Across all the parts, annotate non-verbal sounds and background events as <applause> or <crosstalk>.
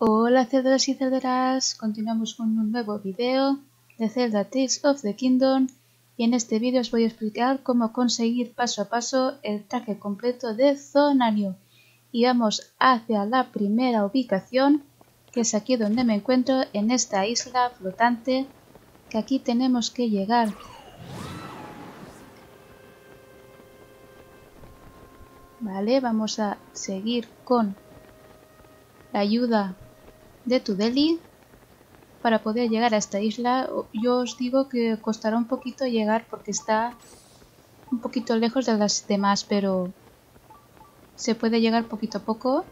Hola cerderos y cerderas, continuamos con un nuevo video de Zelda Tales of the Kingdom. Y en este vídeo os voy a explicar cómo conseguir paso a paso el traje completo de Zonario. Y vamos hacia la primera ubicación que es aquí donde me encuentro en esta isla flotante que aquí tenemos que llegar. Vale, vamos a seguir con la ayuda de Tudeli para poder llegar a esta isla. Yo os digo que costará un poquito llegar porque está un poquito lejos de las demás, pero se puede llegar poquito a poco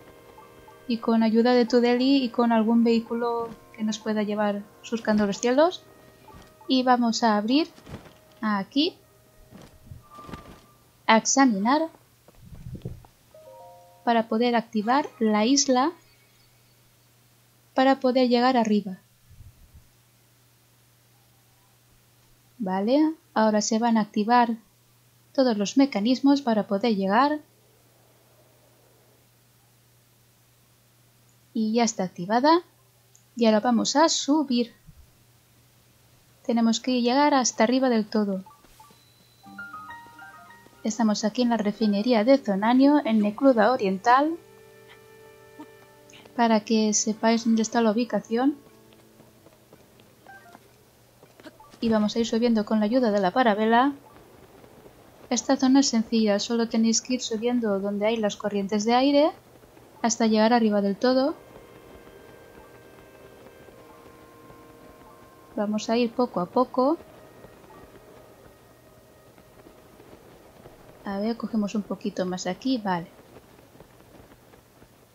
y con ayuda de Tudeli y con algún vehículo que nos pueda llevar surcando los cielos. Y vamos a abrir aquí a examinar para poder activar la isla para poder llegar arriba. Vale, ahora se van a activar todos los mecanismos para poder llegar. Y ya está activada. Y ahora vamos a subir. Tenemos que llegar hasta arriba del todo. Estamos aquí en la refinería de Zonanio, en Necruda Oriental. Para que sepáis dónde está la ubicación. Y vamos a ir subiendo con la ayuda de la parabela. Esta zona es sencilla, solo tenéis que ir subiendo donde hay las corrientes de aire hasta llegar arriba del todo. Vamos a ir poco a poco. A ver, cogemos un poquito más aquí, vale.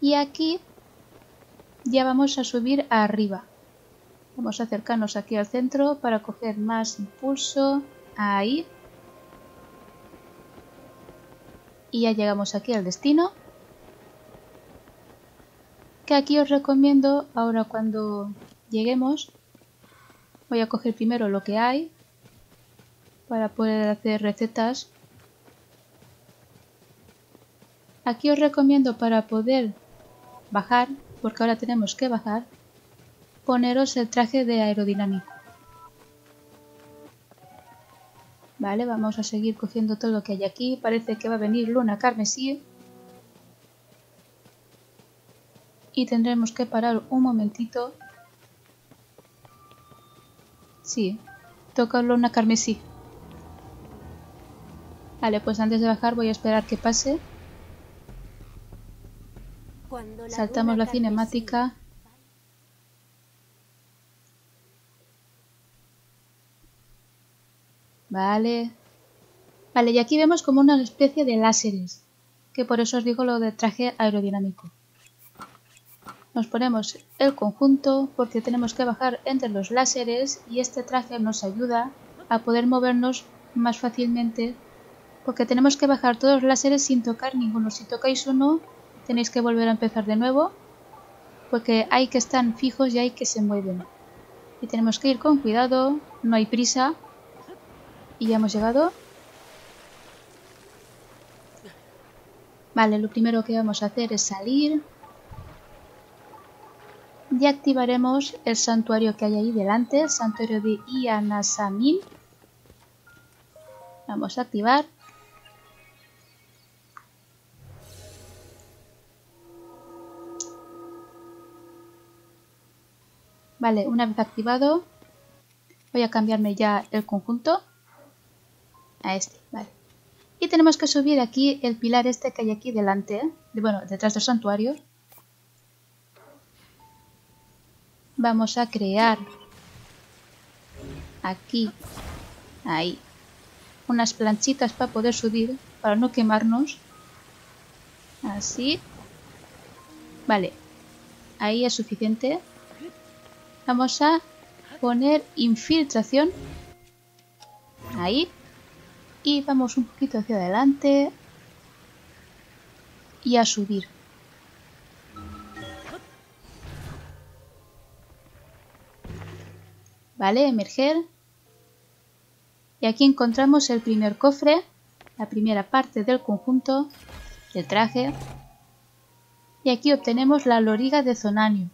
Y aquí ya vamos a subir arriba. Vamos a acercarnos aquí al centro para coger más impulso. Ahí. Y ya llegamos aquí al destino. Que aquí os recomiendo, ahora cuando lleguemos, voy a coger primero lo que hay para poder hacer recetas Aquí os recomiendo para poder bajar, porque ahora tenemos que bajar, poneros el traje de aerodinámico. Vale, vamos a seguir cogiendo todo lo que hay aquí. Parece que va a venir luna carmesí. Y tendremos que parar un momentito. Sí, toca luna carmesí. Vale, pues antes de bajar voy a esperar que pase. Saltamos la cinemática. Vale. Vale, y aquí vemos como una especie de láseres. Que por eso os digo lo de traje aerodinámico. Nos ponemos el conjunto porque tenemos que bajar entre los láseres y este traje nos ayuda a poder movernos más fácilmente porque tenemos que bajar todos los láseres sin tocar ninguno. Si tocáis uno tenéis que volver a empezar de nuevo porque hay que están fijos y hay que se mueven. Y tenemos que ir con cuidado no hay prisa. Y ya hemos llegado. Vale lo primero que vamos a hacer es salir. Y activaremos el santuario que hay ahí delante el santuario de Ianasamin vamos a activar Vale, una vez activado, voy a cambiarme ya el conjunto a este, vale. Y tenemos que subir aquí el pilar este que hay aquí delante, bueno, detrás del santuario. Vamos a crear aquí, ahí, unas planchitas para poder subir, para no quemarnos. Así. Vale, ahí es suficiente vamos a poner infiltración ahí. Y vamos un poquito hacia adelante y a subir. Vale, emerger. Y aquí encontramos el primer cofre la primera parte del conjunto del traje. Y aquí obtenemos la loriga de zonanio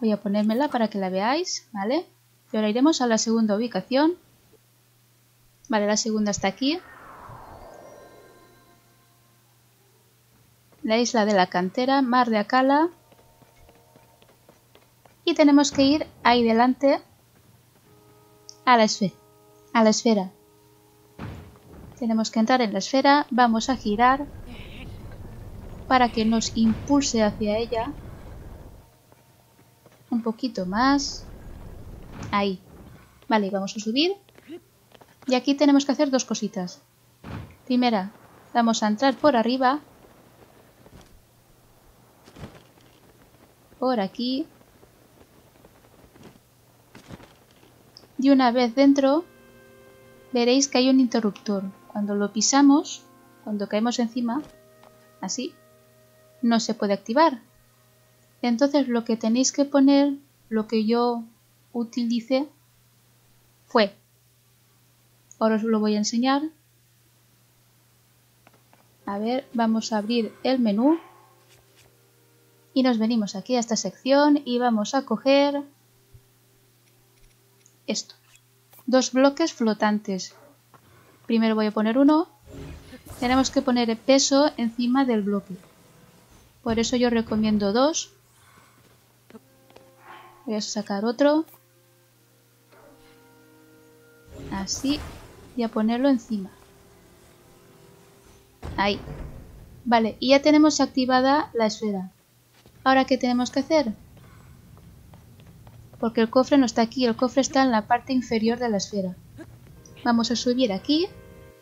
Voy a ponérmela para que la veáis, ¿vale? Y ahora iremos a la segunda ubicación. Vale, la segunda está aquí. La isla de la cantera, mar de Acala. Y tenemos que ir ahí delante a la esfera. A la esfera. Tenemos que entrar en la esfera, vamos a girar para que nos impulse hacia ella. Un poquito más. Ahí. Vale, vamos a subir. Y aquí tenemos que hacer dos cositas. Primera, vamos a entrar por arriba. Por aquí. Y una vez dentro, veréis que hay un interruptor. Cuando lo pisamos, cuando caemos encima, así, no se puede activar. Entonces lo que tenéis que poner, lo que yo utilicé, fue, ahora os lo voy a enseñar. A ver, vamos a abrir el menú y nos venimos aquí a esta sección y vamos a coger esto. Dos bloques flotantes. Primero voy a poner uno. Tenemos que poner el peso encima del bloque. Por eso yo recomiendo dos. Voy a sacar otro. Así. Y a ponerlo encima. Ahí. Vale, y ya tenemos activada la esfera. Ahora, ¿qué tenemos que hacer? Porque el cofre no está aquí, el cofre está en la parte inferior de la esfera. Vamos a subir aquí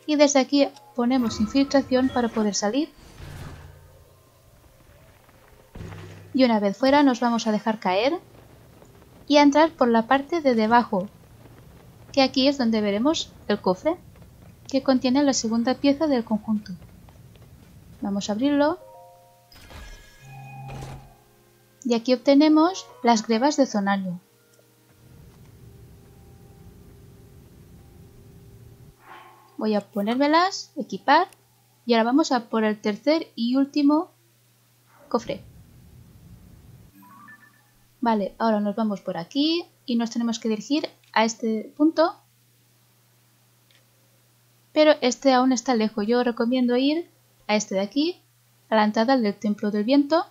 y desde aquí ponemos infiltración para poder salir. Y una vez fuera nos vamos a dejar caer y a entrar por la parte de debajo, que aquí es donde veremos el cofre, que contiene la segunda pieza del conjunto. Vamos a abrirlo. Y aquí obtenemos las grebas de zonario. Voy a ponérmelas, equipar y ahora vamos a por el tercer y último cofre. Vale, ahora nos vamos por aquí y nos tenemos que dirigir a este punto. Pero este aún está lejos. Yo recomiendo ir a este de aquí, a la entrada del Templo del Viento,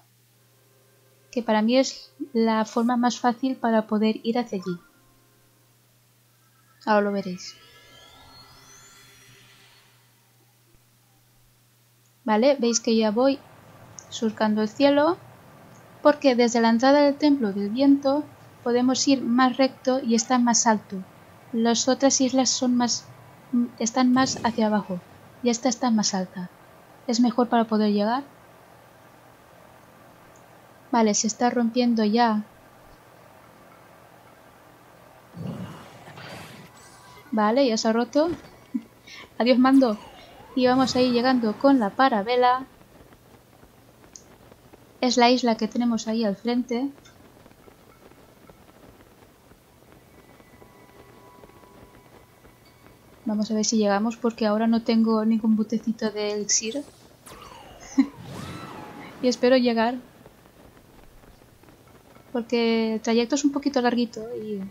que para mí es la forma más fácil para poder ir hacia allí. Ahora lo veréis. ¿Vale? Veis que ya voy surcando el cielo porque desde la entrada del templo del viento podemos ir más recto y está más alto. Las otras islas son más están más hacia abajo y esta está más alta. Es mejor para poder llegar. Vale, se está rompiendo ya. Vale, ya se ha roto. Adiós mando y vamos a ir llegando con la parabela. Es la isla que tenemos ahí al frente. Vamos a ver si llegamos porque ahora no tengo ningún botecito de elixir. <laughs> y espero llegar. Porque el trayecto es un poquito larguito y...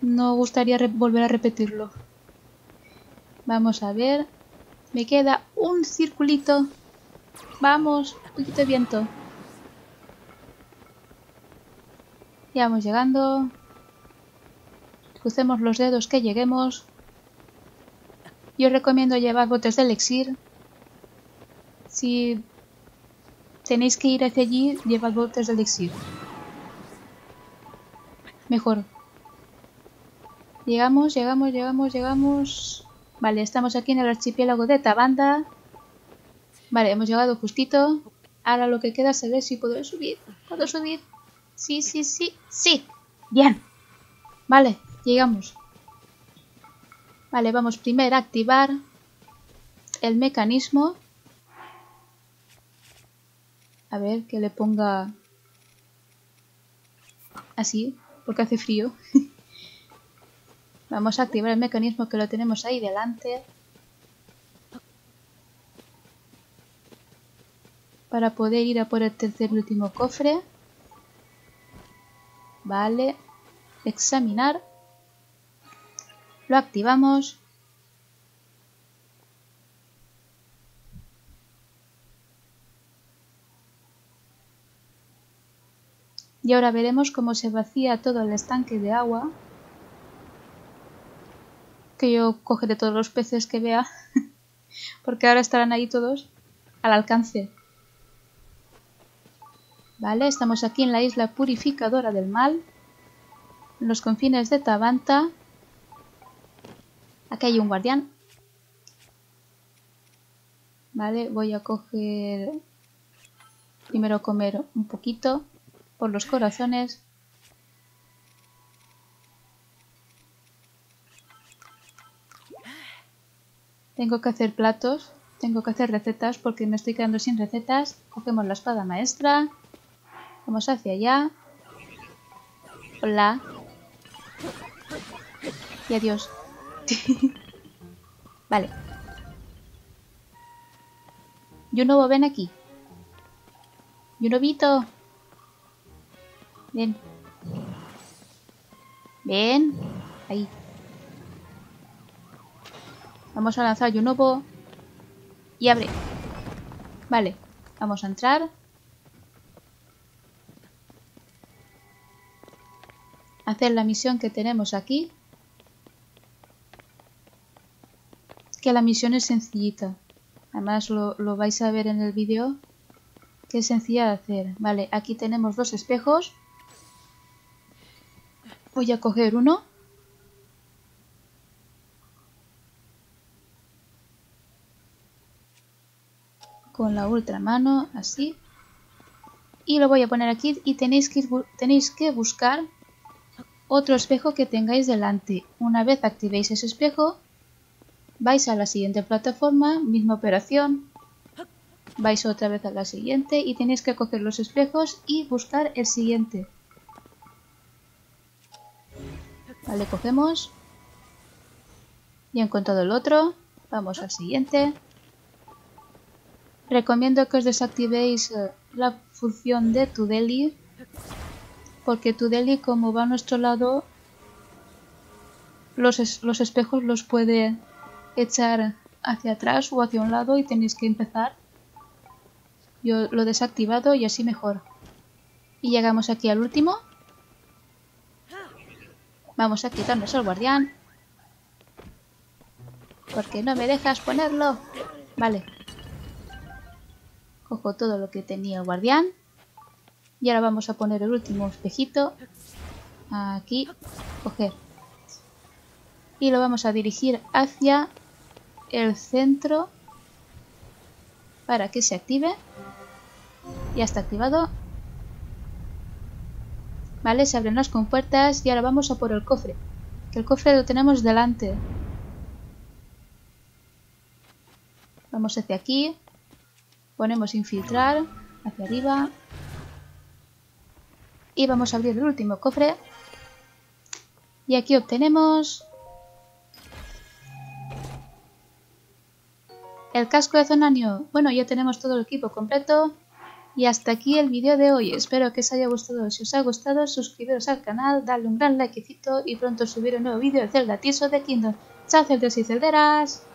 No gustaría volver a repetirlo. Vamos a ver. Me queda un circulito. Vamos, un poquito de viento. Ya vamos llegando. Crucemos los dedos que lleguemos. Yo recomiendo llevar botes de elixir. Si tenéis que ir hacia allí, llevad botes de elixir. Mejor. Llegamos, llegamos, llegamos, llegamos. Vale, estamos aquí en el archipiélago de Tabanda. Vale, hemos llegado justito. Ahora lo que queda es ver si puedo subir. ¿Puedo subir? Sí, sí, sí, sí. Bien. Vale, llegamos. Vale, vamos primero a activar el mecanismo. A ver, que le ponga así, porque hace frío. <laughs> Vamos a activar el mecanismo que lo tenemos ahí delante. Para poder ir a por el tercer y último cofre. Vale. Examinar. Lo activamos. Y ahora veremos cómo se vacía todo el estanque de agua. Que yo cogeré todos los peces que vea. <laughs> porque ahora estarán ahí todos al alcance. Vale, estamos aquí en la isla purificadora del mal. En los confines de Tabanta. Aquí hay un guardián. Vale, voy a coger... Primero comer un poquito por los corazones. Tengo que hacer platos, tengo que hacer recetas porque me estoy quedando sin recetas. Cogemos la espada maestra. Vamos hacia allá. Hola. Y adiós. <laughs> vale. Yunobo, ven aquí. Yunobito. Ven. Ven. Ahí. Vamos a lanzar Yunobo. Y abre. Vale. Vamos a entrar. Hacer la misión que tenemos aquí. Que la misión es sencillita. Además lo, lo vais a ver en el vídeo. Que es sencilla de hacer. Vale, aquí tenemos dos espejos. Voy a coger uno. Con la ultra mano, así. Y lo voy a poner aquí y tenéis que, tenéis que buscar otro espejo que tengáis delante. Una vez activéis ese espejo, vais a la siguiente plataforma, misma operación. Vais otra vez a la siguiente y tenéis que coger los espejos y buscar el siguiente. Vale, cogemos. Ya he encontrado el otro. Vamos al siguiente. Recomiendo que os desactivéis eh, la función de Tudeli. Porque Tudeli, como va a nuestro lado, los, los espejos los puede echar hacia atrás o hacia un lado y tenéis que empezar. Yo lo he desactivado y así mejor. Y llegamos aquí al último. Vamos a quitarnos al guardián. Porque no me dejas ponerlo. Vale. Cojo todo lo que tenía el guardián. Y ahora vamos a poner el último espejito. Aquí. Coger. Y lo vamos a dirigir hacia el centro. Para que se active. Ya está activado. Vale, se abren las compuertas y ahora vamos a por el cofre. Que el cofre lo tenemos delante. Vamos hacia aquí. Ponemos infiltrar. Hacia arriba. Y vamos a abrir el último cofre. Y aquí obtenemos... El casco de Zonanio. Bueno, ya tenemos todo el equipo completo. Y hasta aquí el vídeo de hoy, espero que os haya gustado, si os ha gustado suscribiros al canal, darle un gran likecito y pronto subiré un nuevo vídeo de Zelda Tears de Kingdom. ¡Chao celdas y celderas!